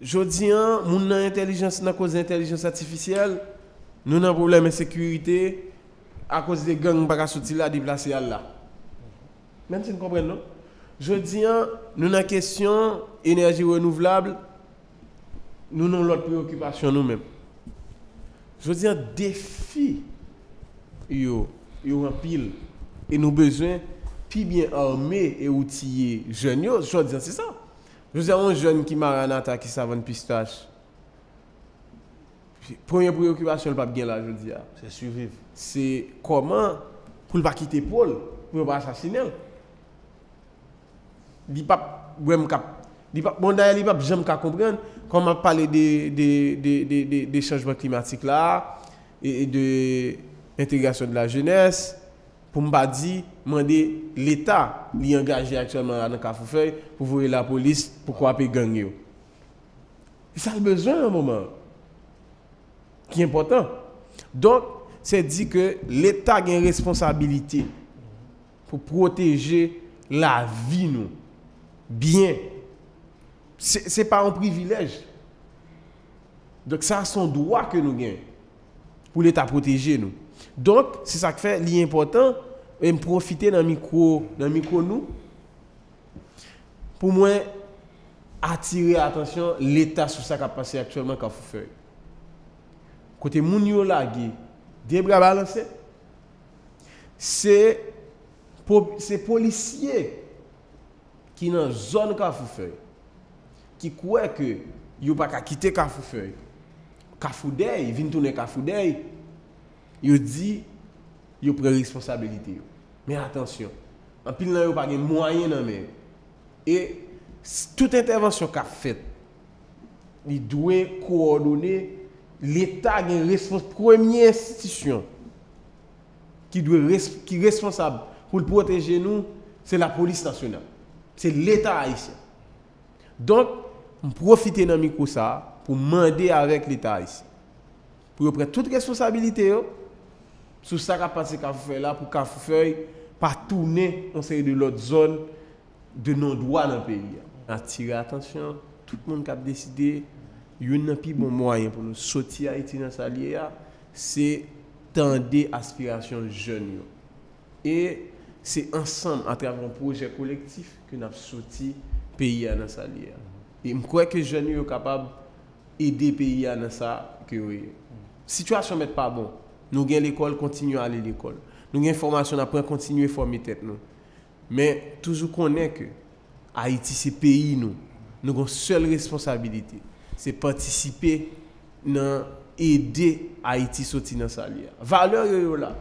Jodi an, moun nan intelijans nan koz intelijans artificyel, nou nan problem en sekurite a koz de gang baka soti la di plase yal la. Men se n kompren non? Jodi an, nou nan kesyon enerji renouvlable, nou nan lot preokupasyon nou men. Jodi an, defi yo, yo an pil, e nou bezwen pi bien arme e outye jen yo, jodi an, se sa. Jodi an, an jen ki maranata ki savon pistache. Premier preokupasyon l pap gen la jodi an. Se suiviv. Se koman pou l pa kite pol, pou l pa asasinel. Di pap, wèm kap, di pap, bon daye li pap jèm ka kompren, kon ma pale de chanjman klimatik la, e de integrasyon de la jenès, pou mba di, mande l'Etat li engaje aksyonman la nan Kafoufei, pou vore la polis pou kwape gang yo. E sa l bezon an mouman. Ki important. Don, se di ke l'Etat gen responsabilite pou proteje la vi nou. Bien. Se pa an privilej. Donk sa son doa ke nou gen. Pou l'Etat proteje nou. Donc, c'est ça qui fait l'important, et profiter dans le micro, dans micro nous, pour moi, attirer l'attention l'État sur ça qui a passé actuellement à Foufeuille. Côté Mounio Lagui, des bras balancés, c'est les policiers qui dans la zone Foufeuille, qui croient que ils ne peuvent pas quitter Foufeuille. Kafoudey, vin tourner Kafoudey, di, yo pre responsabilite yo. Men atensyon, an pil nan yo pa gen mwayen nan men. E, tout intervensyon ka fet, li dwe koordone, l'Etat gen responsable, premye institisyon, ki dwe, ki responsable, pou l'proteje nou, se la polis nasyonal. Se l'Etat haisyen. Donk, m profite nan mi kousa, pou mande avèk l'Etat haisyen. Pou yo pre sous ça qu'a passé Café là pour Café pas tourner on série de l'autre zone de non droit dans le pays. Attirer attention tout le monde qui a décidé yon nan pi bon moyen pour nous sortir Haïti dans sa lié c'est tendre aspiration jeune et c'est ensemble à travers un projet collectif que nous avons sorti pays dans sa lié. Et je crois que les jeunes sont capables d'aider le pays dans ça. Que, situation n'est pas bon. Nou gen l'ekol, kontinu ale l'ekol. Nou gen formasyon apren, kontinu formi tet nou. Men, toujou konen ke, Haiti se peyi nou. Nou gen sel responsabilite. Se patisipe nan ede Haiti soti nan sa liya. Valeur yo yo la.